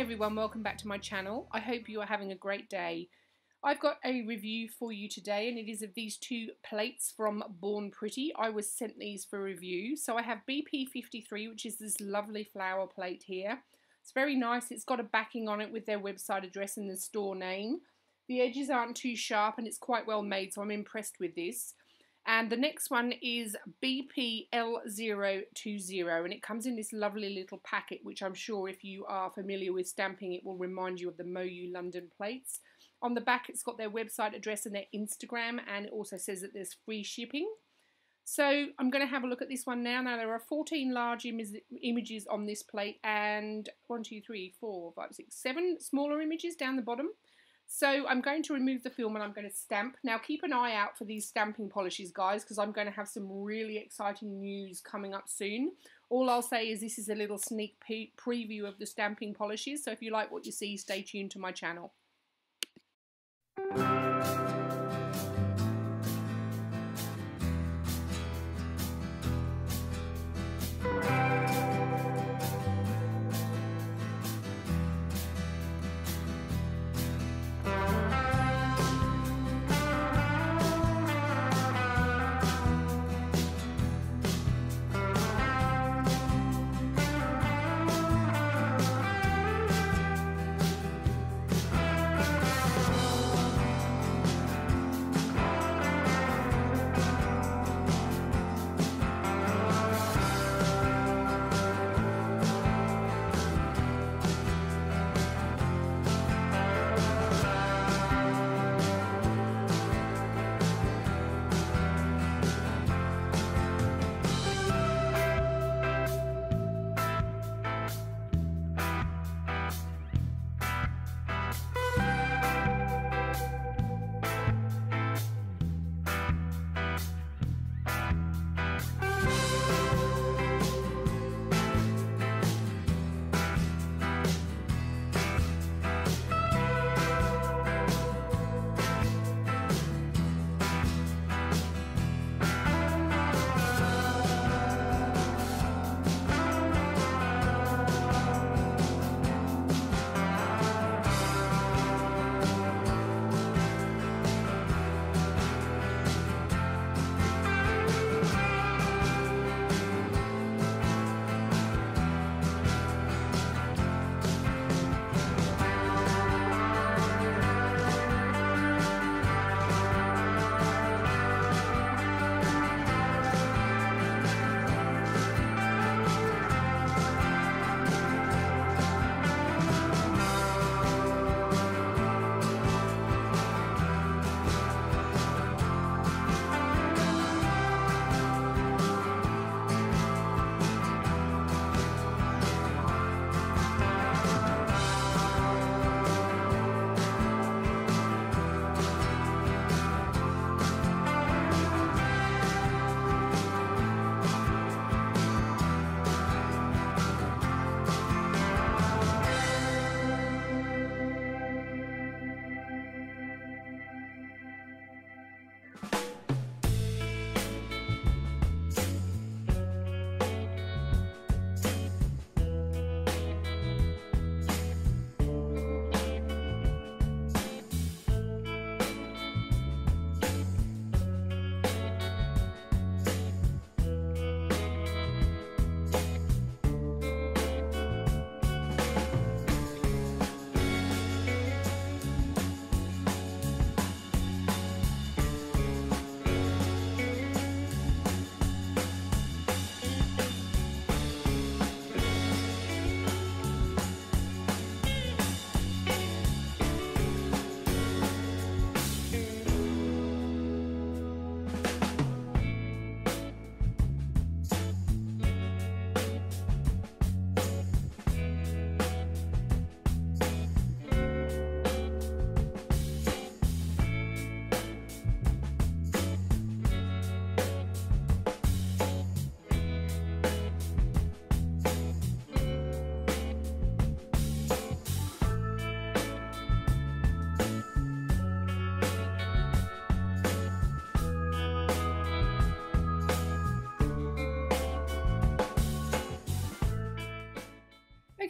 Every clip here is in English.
everyone, welcome back to my channel. I hope you are having a great day. I've got a review for you today and it is of these two plates from Born Pretty. I was sent these for review. So I have BP53 which is this lovely flower plate here. It's very nice. It's got a backing on it with their website address and the store name. The edges aren't too sharp and it's quite well made so I'm impressed with this. And the next one is BPL020 and it comes in this lovely little packet which I'm sure if you are familiar with stamping it will remind you of the MoYou London plates. On the back it's got their website address and their Instagram and it also says that there's free shipping. So I'm going to have a look at this one now. Now there are 14 large Im images on this plate and 1, 2, 3, 4, 5, 6, 7 smaller images down the bottom. So I'm going to remove the film and I'm going to stamp. Now keep an eye out for these stamping polishes guys because I'm going to have some really exciting news coming up soon. All I'll say is this is a little sneak preview of the stamping polishes so if you like what you see stay tuned to my channel.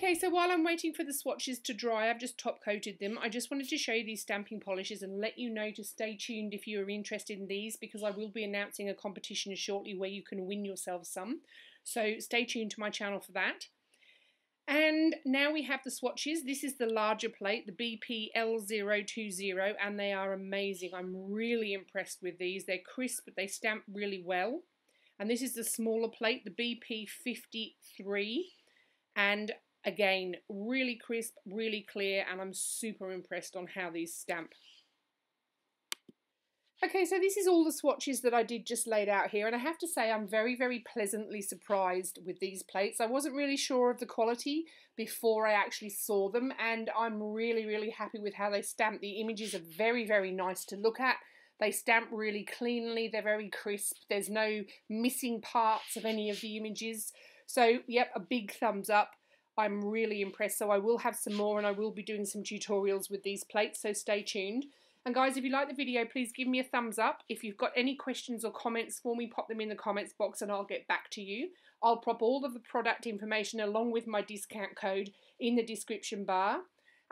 Okay, so while I'm waiting for the swatches to dry, I've just top coated them. I just wanted to show you these stamping polishes and let you know to stay tuned if you are interested in these because I will be announcing a competition shortly where you can win yourself some. So stay tuned to my channel for that. And now we have the swatches. This is the larger plate, the BPL020, and they are amazing. I'm really impressed with these. They're crisp, but they stamp really well. And this is the smaller plate, the BP53. And again, really crisp, really clear, and I'm super impressed on how these stamp. Okay, so this is all the swatches that I did just laid out here, and I have to say I'm very, very pleasantly surprised with these plates. I wasn't really sure of the quality before I actually saw them, and I'm really, really happy with how they stamp. The images are very, very nice to look at. They stamp really cleanly, they're very crisp, there's no missing parts of any of the images. So, yep, a big thumbs up. I'm really impressed, so I will have some more and I will be doing some tutorials with these plates, so stay tuned. And guys, if you like the video, please give me a thumbs up. If you've got any questions or comments for me, pop them in the comments box and I'll get back to you. I'll pop all of the product information along with my discount code in the description bar.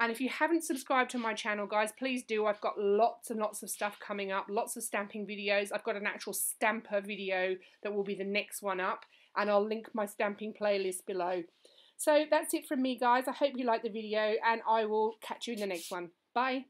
And if you haven't subscribed to my channel, guys, please do. I've got lots and lots of stuff coming up, lots of stamping videos. I've got an actual stamper video that will be the next one up, and I'll link my stamping playlist below. So that's it from me, guys. I hope you liked the video, and I will catch you in the next one. Bye.